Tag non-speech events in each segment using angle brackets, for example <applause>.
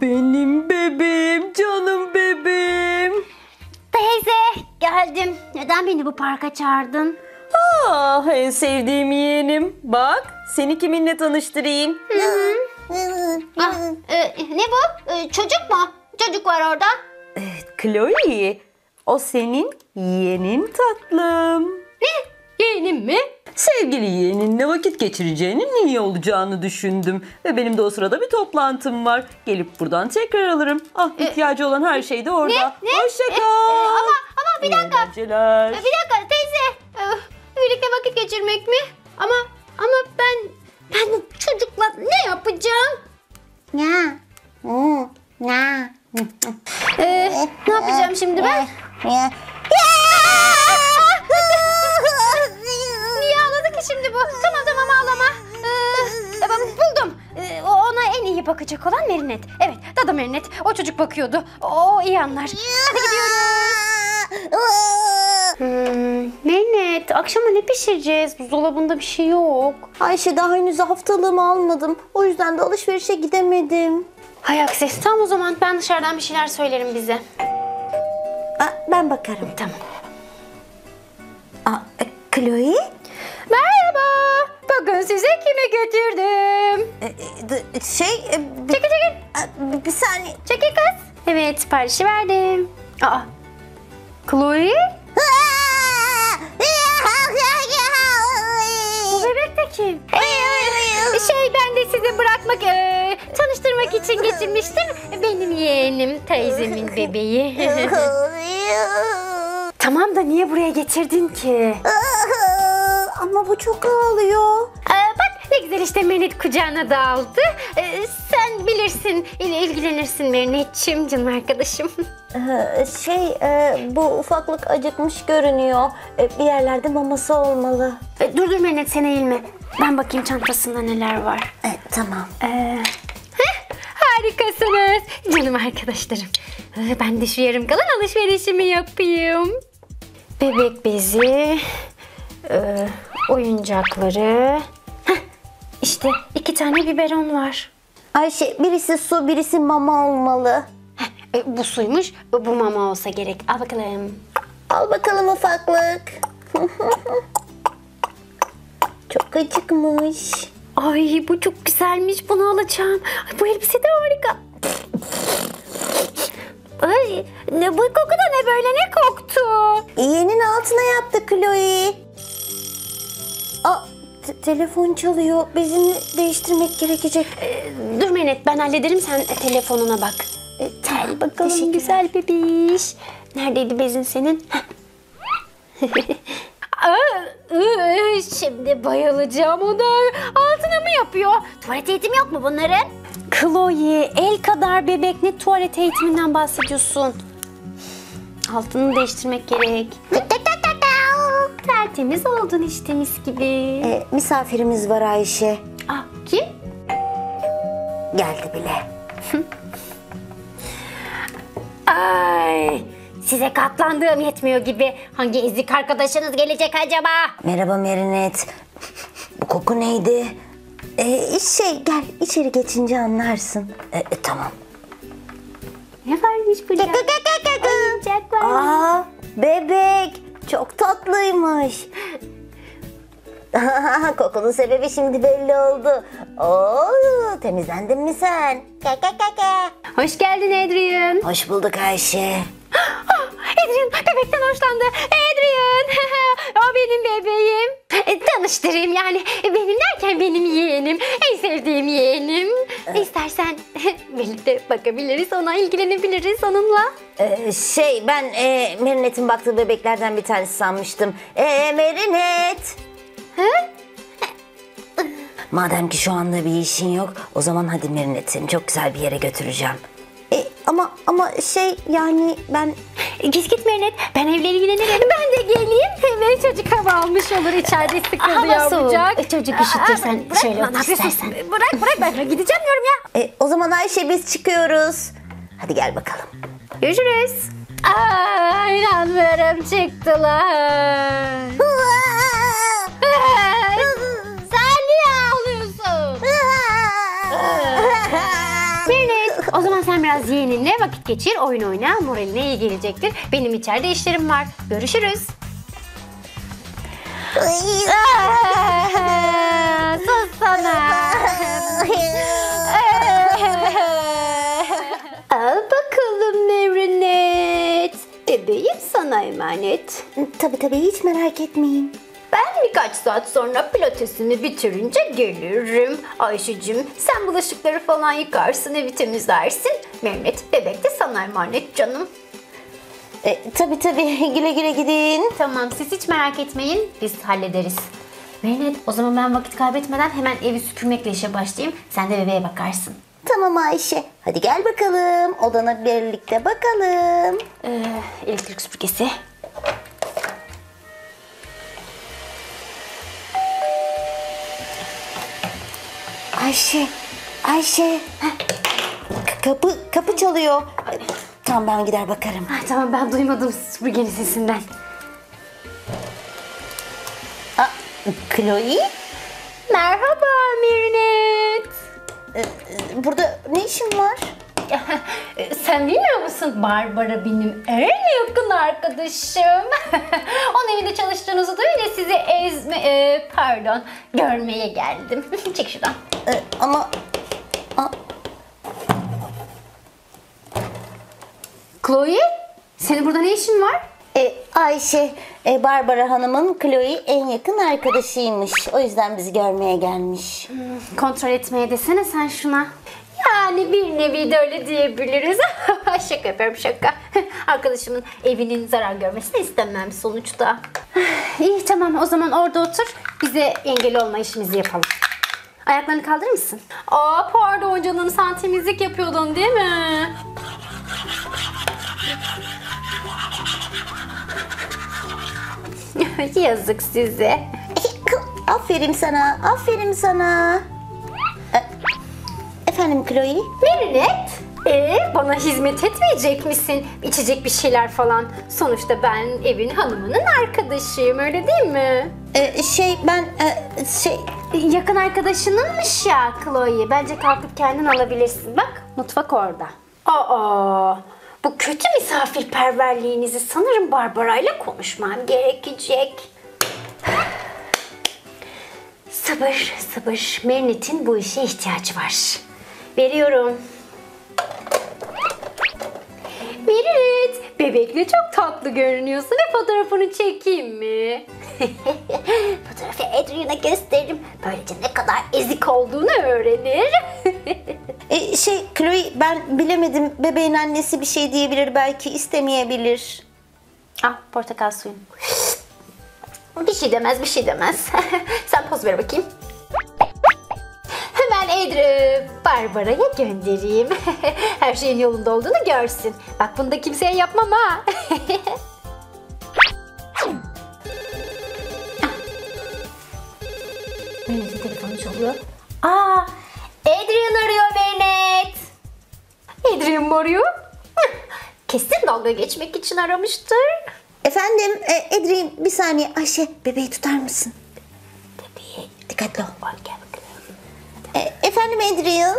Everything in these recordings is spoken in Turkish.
benim bebeğim, canım bebeğim. Teyze geldim. Neden beni bu parka çağırdın? Ah en sevdiğim yeğenim. Bak seni kiminle tanıştırayım. Ah, e, ne bu? E, çocuk mu? Çocuk var orada. Evet Chloe. O senin yeğenin tatlım. Ne? Yeğenim mi? Sevgili yeğeninle vakit geçireceğinin iyi olacağını düşündüm. Ve benim de o sırada bir toplantım var. Gelip buradan tekrar alırım. Ah ihtiyacı olan her şey de orada. Ne? Ne? Hoşça E, kal. e, ama ama bir dakika. eğlenceler. E, Bir dakika teyze. E, birlikte vakit geçirmek mi? Ama ama ben ben çocukla ne yapacağım? Ya. Hmm. Ya. E, ne yapacağım şimdi ben? Bakacak olan Merinet. Evet, Dada Merinet. O çocuk bakıyordu. O iyi anlar. Hadi gidiyoruz. Hmm, Merinet, akşama ne pişireceğiz? Buzdolabında bir şey yok. Ayşe daha henüz haftalığımı almadım. O yüzden de alışverişe gidemedim. Hay aksi. Tamam o zaman ben dışarıdan bir şeyler söylerim bize. Aa, ben bakarım. Tamam. Aa, e, Chloe? Merhaba. Bakın size kimi getirdim. E, e, şey... e, Çekil çekil. Bir saniye. Çekil kız. Evet, siparişi verdim. Aa. Chloe? Bu bebek de kim? Şey ben de sizi bırakmak, e, tanıştırmak için getirmiştim. Benim yeğenim, teyzemin bebeği. tamam da niye buraya getirdin ki? Ama bu çok ağlıyor. Güzel işte Merinet kucağına da aldı. Ee, sen bilirsin, il- ilgilenirsin Merinet'ciğim canım arkadaşım. Ee, Şey, e, bu ufaklık acıkmış görünüyor. E, Bir yerlerde maması olmalı. E, dur dur Merinet sen eğilme. Ben bakayım çantasında neler var. E, tamam. Ee, heh, harikasınız. Canım arkadaşlarım. Ee, Ben de şu yarım kalan alışverişimi yapayım. Bebek bezi, e, oyuncakları. İşte iki tane biberon var. Ayşe, birisi su, birisi mama olmalı. Heh, e, bu suymuş, bu bu mama olsa gerek. Al bakalım. Al bakalım ufaklık. <laughs> çok acıkmış. Ay bu çok güzelmiş, bunu alacağım. Ay, bu elbise de harika. Ay ne bu koku da ne böyle ne koktu? Yeğenin altına yaptı Chloe. Aa, telefon çalıyor. Bezini değiştirmek gerekecek. Dur Menet ben hallederim sen telefonuna bak. E, Gel bakalım güzel bebiş. Neredeydi bezin senin? Iı, <laughs> Şimdi bayılacağım ona. Altına mı yapıyor? Tuvalet eğitimi yok mu bunların? Chloe el kadar bebek ne tuvalet eğitiminden bahsediyorsun? Altını değiştirmek gerek. Tertemiz oldun işte mis gibi. E, misafirimiz var Ayşe. Ah, kim? Geldi bile. <laughs> Ay, size katlandığım yetmiyor gibi. Hangi ezik arkadaşınız gelecek acaba? Merhaba Merinet. Bu koku neydi? E, şey gel içeri geçince anlarsın. E, e, tamam. Ne varmış burada? Oyuncak var. Aa bebek çok tatlıymış. <laughs> Kokunun sebebi şimdi belli oldu. Oo, temizlendin mi sen? Ka, ka, ka, ka. Hoş geldin Adrian. Hoş bulduk Ayşe. <gasps> Adrian bebekten hoşlandı. Adrian. <laughs> o benim bebeğim. E, tanıştırayım yani. Benim derken benim yeğenim. En sevdiğim yeğenim. İstersen <laughs> birlikte bakabiliriz. Ona ilgilenebiliriz onunla. Ee, şey ben e, Merinet'in baktığı bebeklerden bir tanesi sanmıştım. E, Merinet. Ha? Madem ki şu anda bir işin yok o zaman hadi Merinet seni çok güzel bir yere götüreceğim. E, ama ama şey yani ben Git git Merinet. Ben evle ilgilenirim. Ben çocuk hava almış olur içeride sıkıldı Hava yavrucak. soğuk. Çocuk üşütür, sen bırak, şöyle lan, otur yapıyorsun? istersen. Bırak bırak ben gideceğim diyorum ya. e, o zaman Ayşe biz çıkıyoruz. Hadi gel bakalım. Görüşürüz. Aa, inanmıyorum çıktılar. Sen niye ağlıyorsun? O zaman sen biraz yeğeninle vakit geçir, oyun oyna, moraline iyi gelecektir. Benim içeride işlerim var. Görüşürüz. Sus sana. Al bakalım Merinet. Bebeğim sana emanet. Tabii tabii hiç merak etmeyin. Ben birkaç saat sonra pilatesimi bitirince gelirim. Ayşe'cim sen bulaşıkları falan yıkarsın, evi temizlersin. Mehmet bebek de sana emanet canım. E, tabii tabii <laughs> güle güle gidin. Tamam siz hiç merak etmeyin biz hallederiz. Mehmet o zaman ben vakit kaybetmeden hemen evi süpürmekle işe başlayayım. Sen de bebeğe bakarsın. Tamam Ayşe. Hadi gel bakalım. Odana birlikte bakalım. Ee, elektrik süpürgesi. Ayşe. Ayşe. Kapı kapı çalıyor. Tamam ben gider bakarım. Ay, tamam ben duymadım süpürgenin sesinden. Aa, Chloe. Merhaba Merinet. e, e, Burada ne işin var? <laughs> Sen bilmiyor musun? Barbara benim en yakın arkadaşım. <laughs> Onun evinde çalıştığınızı duyunca sizi ezme, e, pardon, görmeye geldim. <laughs> Çek şuradan. E, ama Chloe, senin burada ne işin var? e, Ayşe e, Barbara Hanım'ın Chloe en yakın arkadaşıymış. O yüzden bizi görmeye gelmiş. Kontrol etmeye desene sen şuna. Yani bir nevi de öyle diyebiliriz. <laughs> şaka yapıyorum şaka. <laughs> Arkadaşımın evinin zarar görmesini istemem sonuçta. <sighs> İyi tamam o zaman orada otur. Bize engel olma işimizi yapalım. Ayaklarını kaldırır mısın? Aa pardon canım sen temizlik yapıyordun değil mi? Yazık size. <laughs> Aferin sana, aferin sana. E, efendim Chloe? Merinet, ee, bana hizmet etmeyecek misin? İçecek bir şeyler falan. Sonuçta ben evin hanımının arkadaşıyım öyle değil mi? E, şey ben e, şey Yakın arkadaşınınmış ya Chloe. Bence kalkıp kendin alabilirsin. Bak mutfak orada. Aa, bu kötü misafirperverliğinizi sanırım Barbara ile konuşmam gerekecek. Sabır, sabır. Merinet'in bu işe ihtiyacı var. Veriyorum. Merinet, bebekle çok tatlı görünüyorsun ve fotoğrafını çekeyim mi? <laughs> Fotoğrafı Adrian'a gösteririm. Böylece ne kadar ezik olduğunu öğrenir. <laughs> e, şey Chloe ben bilemedim. Bebeğin annesi bir şey diyebilir belki istemeyebilir. ah, portakal suyun. Bir şey demez, bir şey demez. <laughs> Sen poz ver bakayım. Hemen Adri Barbara'ya göndereyim. <laughs> Her şeyin yolunda olduğunu görsün. Bak bunu da kimseye yapmam ha. <laughs> Mehmet'in telefonu çalıyor. Aa, Adrian arıyor Mehmet. Adrian mı arıyor? Kesin dalga geçmek için aramıştır. Efendim e, Edrin bir saniye Ayşe bebeği tutar mısın? Tabii. Dikkatli ol. Al gel bakalım. E, efendim Adrian?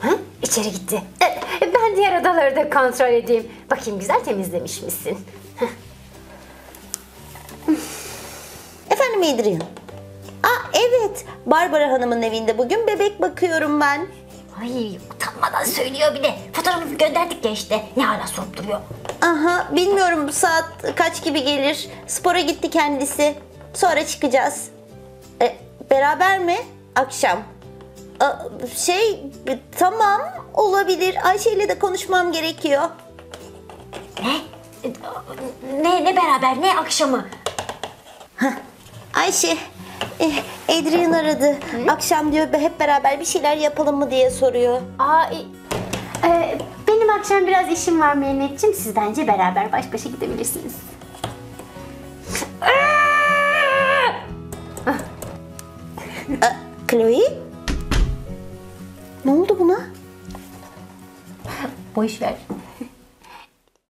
Hı? İçeri gitti. E, Ben diğer odaları da kontrol edeyim. Bakayım güzel temizlemiş misin? Efendim Adrian? Evet Barbara Hanım'ın evinde bugün bebek bakıyorum ben. Ay utanmadan söylüyor bir de. Fotoğrafını gönderdik ya işte. Ne hala sorup duruyor. Aha bilmiyorum saat kaç gibi gelir. Spora gitti kendisi. Sonra çıkacağız. E, beraber mi? Akşam. Aa, şey tamam olabilir. Ayşe ile de konuşmam gerekiyor. Ne? Ne, ne beraber ne akşamı? Ayşe e, Adrian aradı. Akşam diyor hep beraber bir şeyler yapalım mı diye soruyor. Aa, e, e, benim akşam biraz işim var Mehmetciğim. Siz bence beraber baş başa gidebilirsiniz. Aa, Chloe? Ne oldu buna? Boş ver.